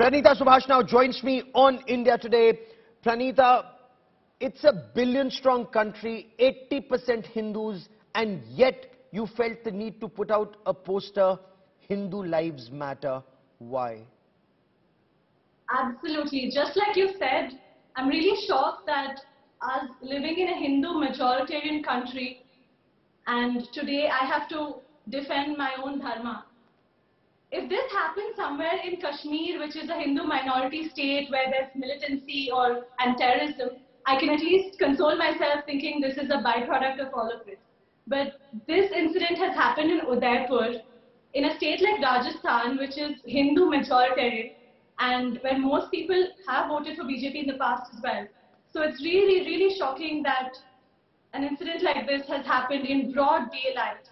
Pranitha Subhash now joins me on India Today. Pranitha, it's a billion strong country, 80% Hindus, and yet you felt the need to put out a poster, Hindu Lives Matter. Why? Absolutely. Just like you said, I'm really shocked that us living in a Hindu majoritarian country and today I have to defend my own dharma. If this happens somewhere in Kashmir, which is a Hindu minority state where there's militancy or and terrorism, I can at least console myself thinking this is a byproduct of all of it. But this incident has happened in Udaipur, in a state like Rajasthan, which is Hindu majoritarian, and where most people have voted for BJP in the past as well. So it's really, really shocking that an incident like this has happened in broad daylight.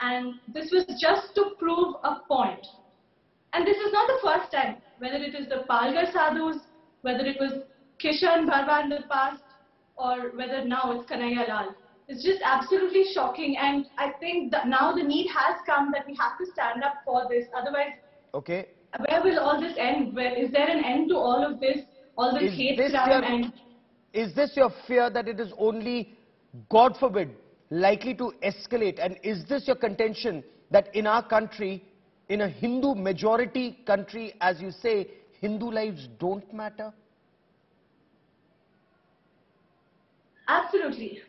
And this was just to prove a point. And this is not the first time, whether it is the Palghar Sadhus, whether it was Kishan Bharwad in the past, or whether now it's Kanhaiya Lal. It's just absolutely shocking. And I think that now the need has come that we have to stand up for this. Otherwise, Okay. where will all this end? Where, is there an end to all of this? All this Is hate this crime your- and Is this your fear that it is only, God forbid, likely to escalate? And is this your contention that in our country, in a Hindu majority country, as you say, Hindu lives don't matter? Absolutely.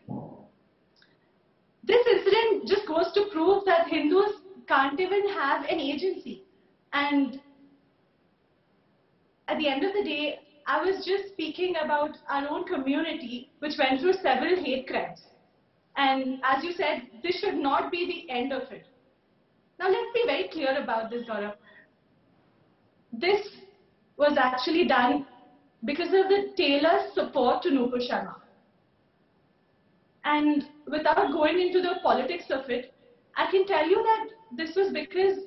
This incident just goes to prove that Hindus can't even have an agency. And at the end of the day, I was just speaking about our own community, which went through several hate crimes. And as you said, this should not be the end of it. Now, let's be very clear about this, Gaurav. This was actually done because of the tailor's support to Nupur Sharma. And without going into the politics of it, I can tell you that this was because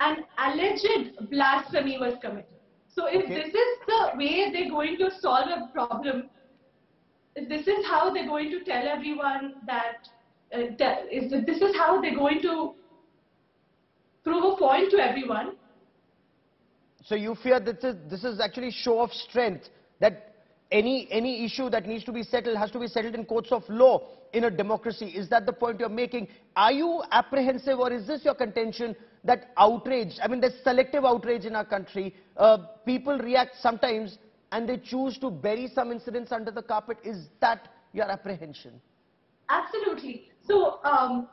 an alleged blasphemy was committed. So if Okay. this is the way they're going to solve a problem, this is how they're going to tell everyone that, uh, is, this is how they're going to prove a point to everyone, So you fear that this, this is actually show of strength, that any, any issue that needs to be settled has to be settled in courts of law in a democracy. Is that the point you're making? Are you apprehensive or is this your contention that outrage, I mean there's selective outrage in our country, uh, people react sometimes and they choose to bury some incidents under the carpet. Is that your apprehension? Absolutely. So, um,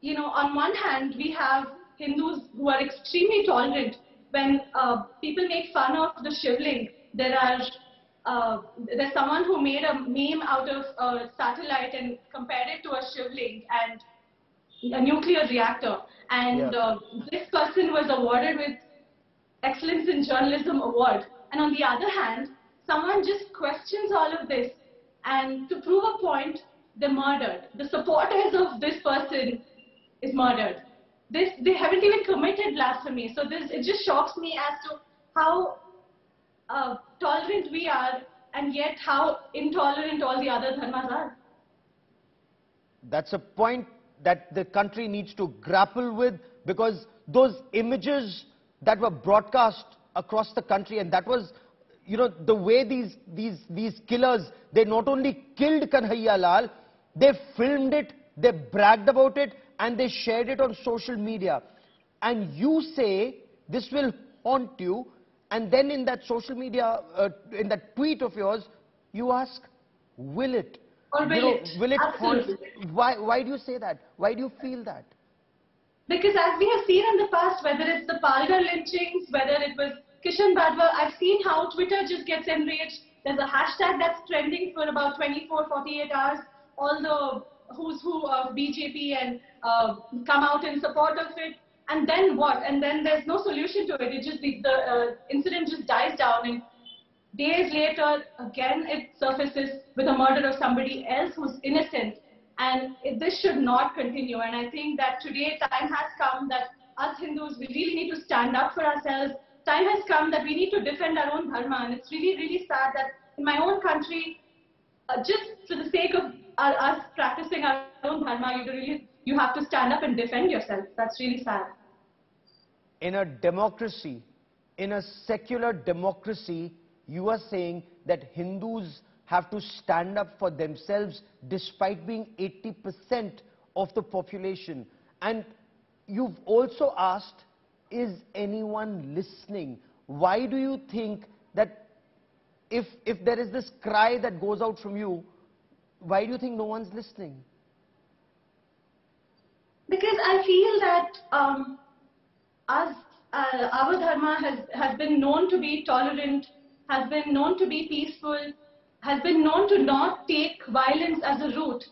you know, on one hand, we have Hindus who are extremely tolerant. When uh, people make fun of the shivling, there are uh, there's someone who made a meme out of a satellite and compared it to a shivling and a nuclear reactor. And Yeah. uh, this person was awarded with Excellence in Journalism Award. And on the other hand, someone just questions all of this. And to prove a point, they're murdered. The supporters of this person is murdered. This, they haven't even committed blasphemy. So this, it just shocks me as to how uh, tolerant we are and yet how intolerant all the other dharmas are. That's a point that the country needs to grapple with because those images that were broadcast across the country and that was you know the way these these these killers they not only killed Kanhaiya Lal they filmed it they bragged about it and they shared it on social media. And you say this will haunt you and then in that social media uh, in that tweet of yours you ask will it Or you will know, it? will it haunt why why do you say that? Why do you feel that? Because as we have seen in the past, whether it's the Palghar lynchings, whether it was Kishan Bharwad, I've seen how Twitter just gets enraged. There's a hashtag that's trending for about 24, 48 hours. All the who's who of BJP and uh, come out in support of it. And then what? And then there's no solution to it. It just the, the uh, incident just dies down, and days later, again it surfaces with a murder of somebody else who's innocent. And it, this should not continue. And I think that today time has come that us Hindus, we really need to stand up for ourselves. Time has come that we need to defend our own dharma. And it's really, really sad that in my own country, uh, just for the sake of our, us practicing our own dharma, you really you have to stand up and defend yourself. That's really sad. in a democracy, in a secular democracy, you are saying that Hindus have to stand up for themselves despite being 80% of the population. And you've also asked, is anyone listening? Why do you think that if, if there is this cry that goes out from you, why do you think no one's listening? Because I feel that um, as uh, our dharma has, has been known to be tolerant, has been known to be peaceful, has been known to not take violence as a route.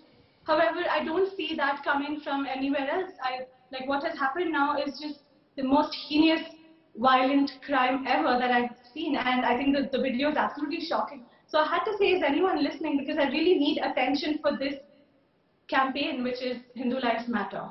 However, I don't see that coming from anywhere else. I, like what has happened now is just the most heinous violent crime ever that I've seen. And I think that the video is absolutely shocking. So I had to say, is anyone listening? Because I really need attention for this campaign, which is Hindu Lives Matter.